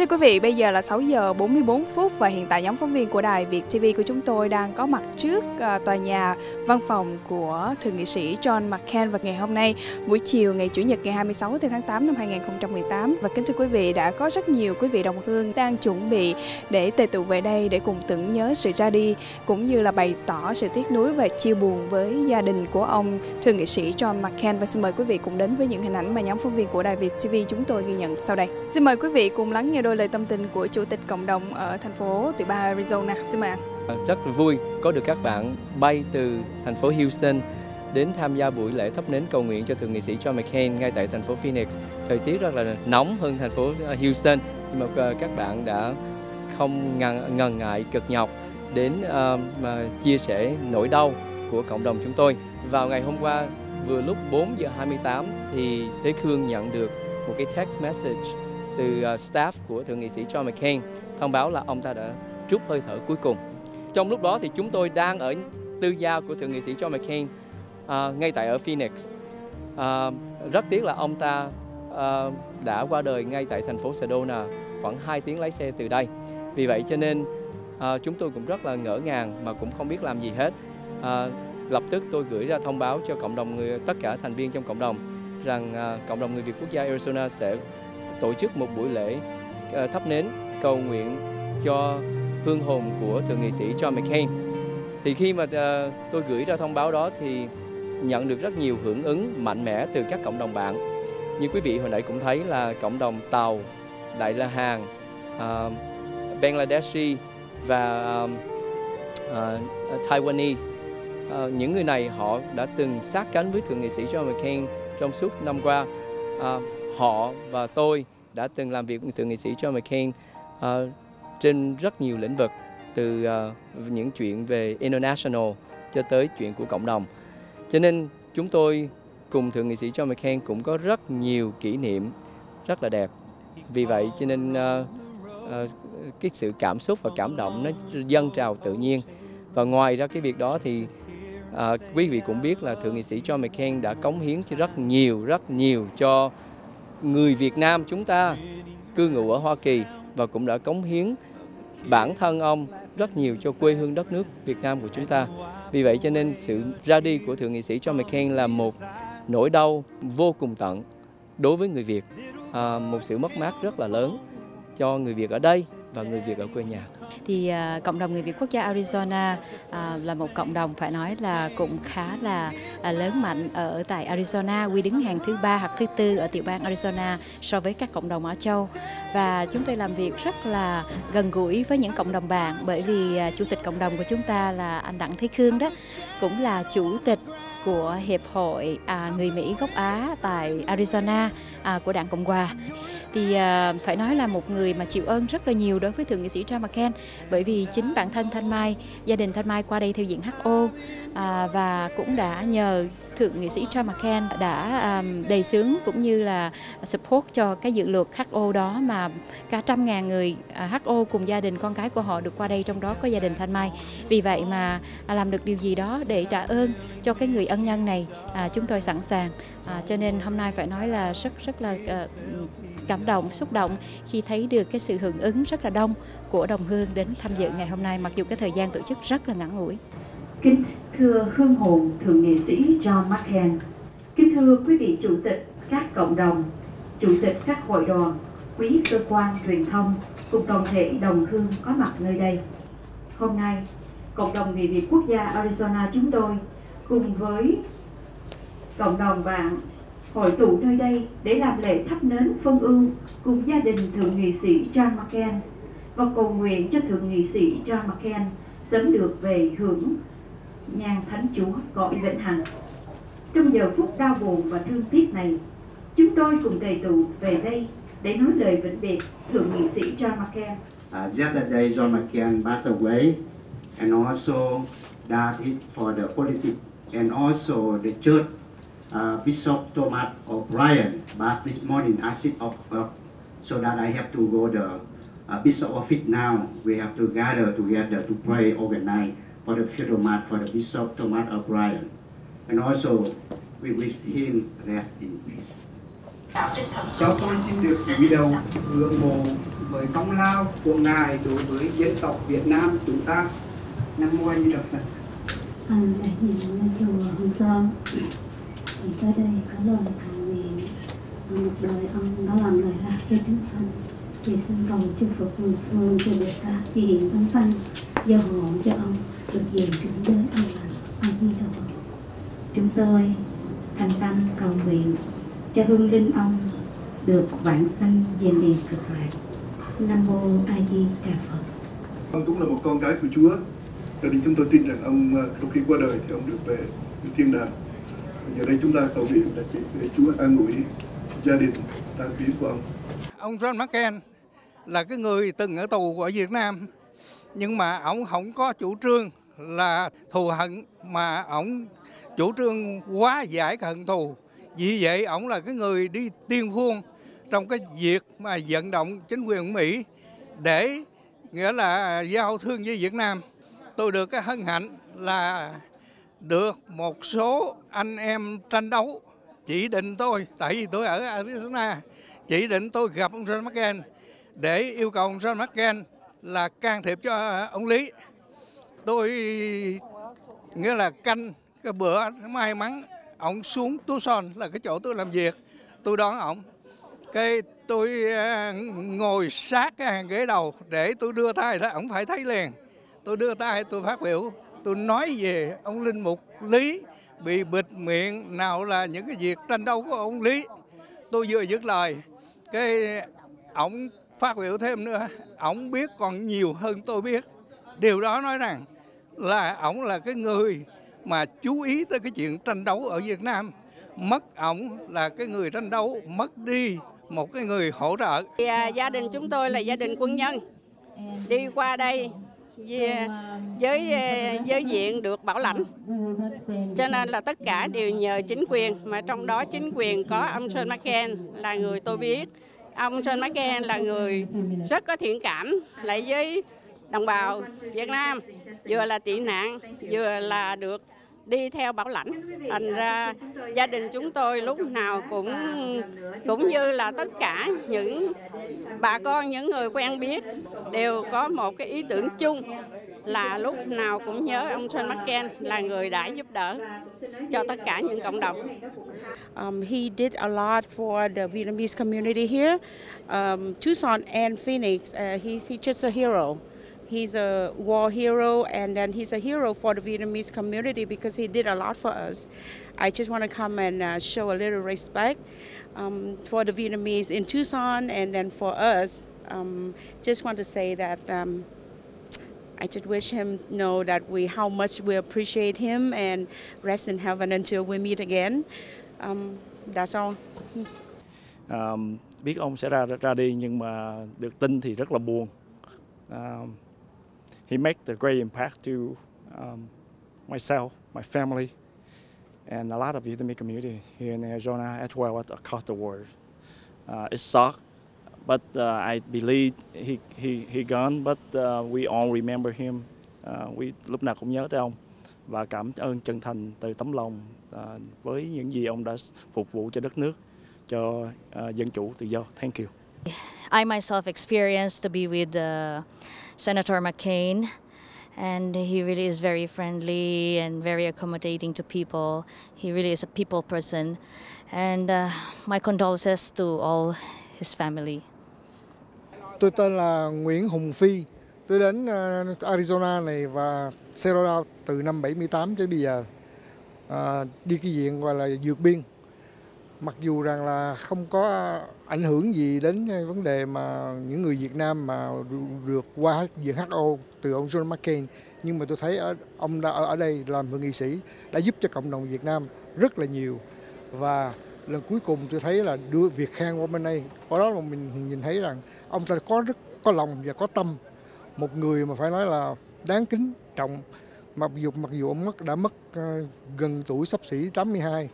Kính thưa quý vị, bây giờ là 6 giờ 44 phút và hiện tại nhóm phóng viên của đài Việt TV của chúng tôi đang có mặt trước ờ, tòa nhà văn phòng của thượng nghị sĩ John McCain. Và ngày hôm nay buổi chiều ngày Chủ nhật ngày 26 tháng 8 năm 2018 và kính thưa quý vị đã có rất nhiều quý vị đồng hương đang chuẩn bị để tề tụ về đây để cùng tưởng nhớ sự ra đi cũng như là bày tỏ sự tiếc nuối và chia buồn với gia đình của ông thượng nghị sĩ John McCain. Và xin mời quý vị cùng đến với những hình ảnh mà nhóm phóng viên của đài Việt TV chúng tôi ghi nhận sau đây. Xin mời quý vị cùng lắng nghe đôi lời tâm tình của Chủ tịch Cộng đồng ở thành phố tiểu bang Arizona. Xin mời anh. À, rất vui có được các bạn bay từ thành phố Houston đến tham gia buổi lễ thắp nến cầu nguyện cho Thượng nghị sĩ John McCain ngay tại thành phố Phoenix. Thời tiết rất là nóng hơn thành phố à, Houston, nhưng mà à, các bạn đã không ngần, ngần ngại cực nhọc đến uh, mà chia sẻ nỗi đau của cộng đồng chúng tôi. Vào ngày hôm qua, vừa lúc 4 giờ 28 thì Thế Khương nhận được một cái text message từ ờ, staff của Thượng nghị sĩ John McCain thông báo là ông ta đã trút hơi thở cuối cùng. Trong lúc đó thì chúng tôi đang ở tư gia của Thượng nghị sĩ John McCain uh, ngay tại ở Phoenix. Uh, rất tiếc là ông ta uh, đã qua đời ngay tại thành phố Sedona khoảng 2 tiếng lái xe từ đây. Vì vậy cho nên uh, chúng tôi cũng rất là ngỡ ngàng mà cũng không biết làm gì hết. Uh, lập tức tôi gửi ra thông báo cho cộng đồng người tất cả thành viên trong cộng đồng rằng uh, cộng đồng người Việt quốc gia Arizona sẽ tổ chức một buổi lễ ờ, thắp nến cầu nguyện cho hương hồn của thượng nghị sĩ John McCain. Thì khi mà ờ, tôi gửi ra thông báo đó thì nhận được rất nhiều hưởng ứng mạnh mẽ từ các cộng đồng bạn. Như quý vị hồi nãy cũng thấy là cộng đồng Tàu, Đại La Hàn, uh, Bangladeshi và uh, uh, Taiwanese. Uh, những người này họ đã từng sát cánh với thượng nghị sĩ John McCain trong suốt năm qua. Uh, họ và tôi đã từng làm việc với thượng nghị sĩ John McCain uh, trên rất nhiều lĩnh vực từ uh, những chuyện về international cho tới chuyện của cộng đồng. Cho nên chúng tôi cùng thượng nghị sĩ John McCain cũng có rất nhiều kỷ niệm rất là đẹp. Vì vậy cho nên uh, uh, cái sự cảm xúc và cảm động nó dâng trào tự nhiên. Và ngoài ra cái việc đó thì uh, quý vị cũng biết là thượng nghị sĩ John McCain đã cống hiến cho rất nhiều rất nhiều cho người Việt Nam chúng ta cư ngụ ở Hoa Kỳ và cũng đã cống hiến bản thân ông rất nhiều cho quê hương đất nước Việt Nam của chúng ta. Vì vậy cho nên sự ra đi của Thượng nghị sĩ John McCain là một nỗi đau vô cùng tận đối với người Việt, à, một sự mất mát rất là lớn cho người Việt ở đây và người Việt ở quê nhà. Thì à, cộng đồng người Việt quốc gia Arizona à, là một cộng đồng phải nói là cũng khá là à, lớn mạnh ở tại Arizona, quy đứng hàng thứ ba hoặc thứ tư ở tiểu bang Arizona so với các cộng đồng ở châu. Và chúng tôi làm việc rất là gần gũi với những cộng đồng bạn bởi vì à, chủ tịch cộng đồng của chúng ta là anh Đặng Thế Khương đó cũng là chủ tịch của Hiệp hội à, Người Mỹ gốc Á tại Arizona à, của Đảng Cộng Hòa. Thì à, phải nói là một người mà chịu ơn rất là nhiều đối với thượng nghị sĩ John McCain bởi vì chính bản thân Thanh Mai, gia đình Thanh Mai qua đây theo diện HO à, và cũng đã nhờ thượng nghị sĩ John McCain đã um, đề xướng cũng như là support cho cái dự luật HO đó mà cả trăm ngàn người à, uh, HO cùng gia đình con cái của họ được qua đây trong đó có gia đình Thanh Mai. Vì vậy mà làm được điều gì đó để trả ơn cho cái người ân nhân này uh, chúng tôi sẵn sàng. Uh, cho nên hôm nay phải nói là rất rất là uh, cảm động xúc động khi thấy được cái sự hưởng ứng rất là đông của đồng hương đến tham dự ngày hôm nay mặc dù cái thời gian tổ chức rất là ngắn ngủi. Kính thưa hương hồn thượng nghị sĩ John McCain, kính thưa quý vị chủ tịch các cộng đồng, chủ tịch các hội đoàn, quý cơ quan truyền thông cùng toàn thể đồng hương có mặt nơi đây. Hôm nay, cộng đồng người Việt quốc gia Arizona chúng tôi cùng với cộng đồng bạn hội tụ nơi đây để làm lễ thắp nến phân ưu cùng gia đình thượng nghị sĩ John McCain và cầu nguyện cho thượng nghị sĩ John McCain sớm được về hưởng nhan thánh chúa cõi vĩnh hằng trong giờ phút đau buồn và thương tiếc này chúng tôi cùng thầy tụ về đây để nói lời vĩnh biệt thượng nghị sĩ John McCain. À, uh, yesterday John McCain passed away and also died it for the politics and also the church uh, Bishop Thomas O'Brien but this morning I sit up uh, so that I have to go the uh, Bishop office now. We have to gather together to pray overnight for the funeral mass for the Bishop Thomas O'Brien. And also, we wish him rest in peace. Cho tôi xin được cúi đầu ngưỡng mộ với công lao của ngài đối với dân tộc Việt Nam chúng ta. Nam mô Di Đà Phật. À, đại diện chùa Hồng Sơn thì tới đây có lời cầu nguyện một đời ông đã làm lời lạc cho chúng sanh thì xin cầu chư Phật mười phương cho được ta chỉ hiện văn văn gia hộ cho ông được về cảnh giới an lành a di đà phật chúng tôi thành tâm cầu nguyện cho hương linh ông được vãng sanh về miền cực lạc. Nam mô a di đà phật. Ông cũng là một con cái của chúa. Cho nên chúng tôi tin rằng ông ờ, lúc khi qua đời thì ông được về được thiên đàng. Giờ đây chúng ta cầu nguyện để chúa an ủi gia đình tang viếng của ông. Ông John McCain là cái người từng ở tù ở Việt Nam nhưng mà ông không có chủ trương là thù hận mà ông chủ trương quá giải cái hận thù. Vì vậy ông là cái người đi tiên phong trong cái việc mà vận động chính quyền Mỹ để, nghĩa là giao thương với Việt Nam. Tôi được cái hân hạnh là được một số anh em tranh đấu. Chỉ định tôi, tại vì tôi ở Arizona, chỉ định tôi gặp ông John McCain để yêu cầu ông John McCain là can thiệp cho ông Lý. Tôi nghĩa là canh cái bữa may mắn ông xuống Tucson là cái chỗ tôi làm việc, tôi đón ông. Cái tôi à, ngồi sát cái hàng ghế đầu để tôi đưa tay đó, ông phải thấy liền. Tôi đưa tay tôi phát biểu, tôi nói về ông Linh Mục Lý bị bịt miệng nào là những cái việc tranh đấu của ông Lý. Tôi vừa dứt lời, cái ông phát biểu thêm nữa ổng biết còn nhiều hơn tôi biết điều đó nói rằng là ổng là cái người mà chú ý tới cái chuyện tranh đấu ở Việt Nam. Mất ổng là cái người tranh đấu mất đi một cái người hỗ trợ. À, gia đình chúng tôi là gia đình quân nhân. Đi qua đây à, với với, với diện được bảo lãnh. Cho nên là tất cả đều nhờ chính quyền mà trong đó chính quyền có ông John McCain là người tôi biết. Ông John McCain là người rất có thiện cảm lại với đồng bào Việt Nam, vừa là tị nạn, vừa là được đi theo bảo lãnh. Thành ra gia đình chúng tôi lúc nào cũng cũng như là tất cả những bà con, những người quen biết đều có một cái ý tưởng chung là lúc nào cũng nhớ ông John McCain là người đã giúp đỡ cho tất cả những cộng đồng. Um, he did a lot for the Vietnamese community here. Um, Tucson and Phoenix, uh, he's, he's just a hero. He's a war hero, and then he's a hero for the Vietnamese community because he did a lot for us. I just want to come and uh, show a little respect um, for the Vietnamese in Tucson, and then for us. Um, just want to say that um, I just wish him know that we how much we appreciate him and rest in heaven until we meet again. Um, that's all. Um, biết ông sẽ ra ra đi nhưng mà được tin thì rất là buồn. Um, he made the great impact to um, myself, my family, and a lot of Vietnamese community here in Arizona as well as across the world. Uh, it sucked but uh, I believe he he he gone, but uh, we all remember him. Uh, we lúc nào cũng nhớ tới ông và cảm ơn chân thành từ tấm lòng uh, với những gì ông đã phục vụ cho đất nước, cho uh, dân chủ tự do. Thank you. I myself experienced to be with uh, Senator McCain, and he really is very friendly and very accommodating to people. He really is a people person, and uh, my condolences to all his family. Tôi tên là Nguyễn Hùng Phi. Tôi đến Arizona này và settle từ năm 78 tới bây giờ. À, đi cái diện gọi là vượt biên. Mặc dù rằng là không có ảnh hưởng gì đến vấn đề mà những người Việt Nam mà được qua WHO từ ông John McCain nhưng mà tôi thấy ở, ông đã ở, đây làm thượng nghị sĩ đã giúp cho cộng đồng Việt Nam rất là nhiều. Và lần cuối cùng tôi thấy là đưa Việt Khang qua bên đây có đó là mình nhìn thấy rằng ông ta có rất có lòng và có tâm. Một người mà phải nói là đáng kính trọng mặc dù mặc dù ông mất đã mất uh, gần tuổi sắp xỉ 82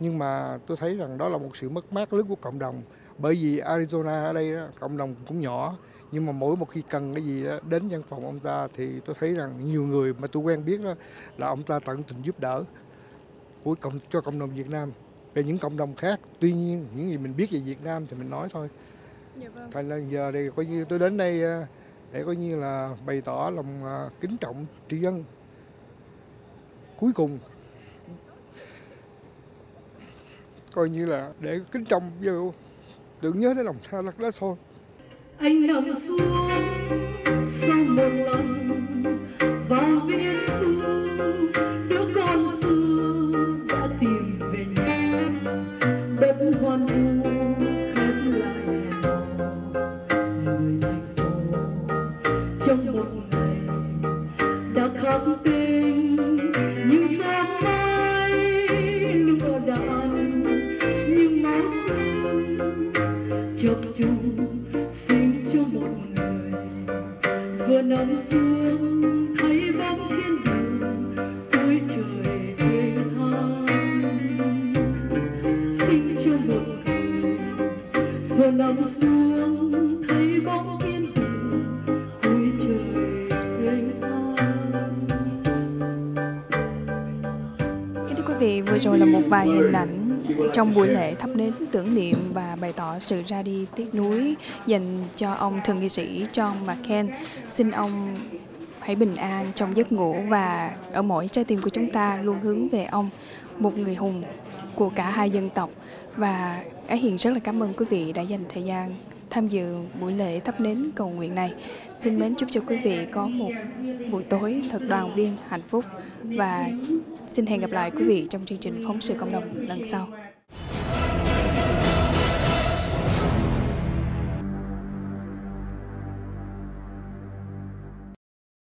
nhưng mà tôi thấy rằng đó là một sự mất mát lớn của cộng đồng. Bởi vì Arizona ở đây cộng đồng cũng nhỏ. Nhưng mà mỗi một khi cần cái gì đến văn phòng ông ta thì tôi thấy rằng nhiều người mà tôi quen biết đó là ông ta tận tình giúp đỡ của cộng cho cộng đồng Việt Nam. Về những cộng đồng khác tuy nhiên những gì mình biết về Việt Nam thì mình nói thôi. Dạ vâng. thành ra giờ đây coi như tôi đến đây để coi như là bày tỏ lòng à, kính trọng tri ân. Cuối cùng coi như là để kính trọng vô tưởng nhớ đến lòng tha lắc lá xôi. Anh nằm xuống, sau một lần chập chung sinh cho một người. Vừa nằm xuống thấy bóng thiên đường cuối trời thênh thang. Sinh cho một người. Vừa nằm xuống thấy bóng thiên đường cuối trời thênh thang. Kính thưa quý vị, vừa rồi là một vài hình ảnh trong buổi lễ thắp nến tưởng niệm và bày tỏ sự ra đi tiếc nuối dành cho ông thượng nghị sĩ John McCain. Xin ông hãy bình an trong giấc ngủ và ở mỗi trái tim của chúng ta luôn hướng về ông, một người hùng của cả hai dân tộc. Và Á Hiền rất là cảm ơn quý vị đã dành thời gian tham dự buổi lễ thắp nến cầu nguyện này. Xin mến chúc cho quý vị có một buổi tối thật đoàn viên, hạnh phúc và xin hẹn gặp lại quý vị trong chương trình phóng sự cộng đồng lần sau.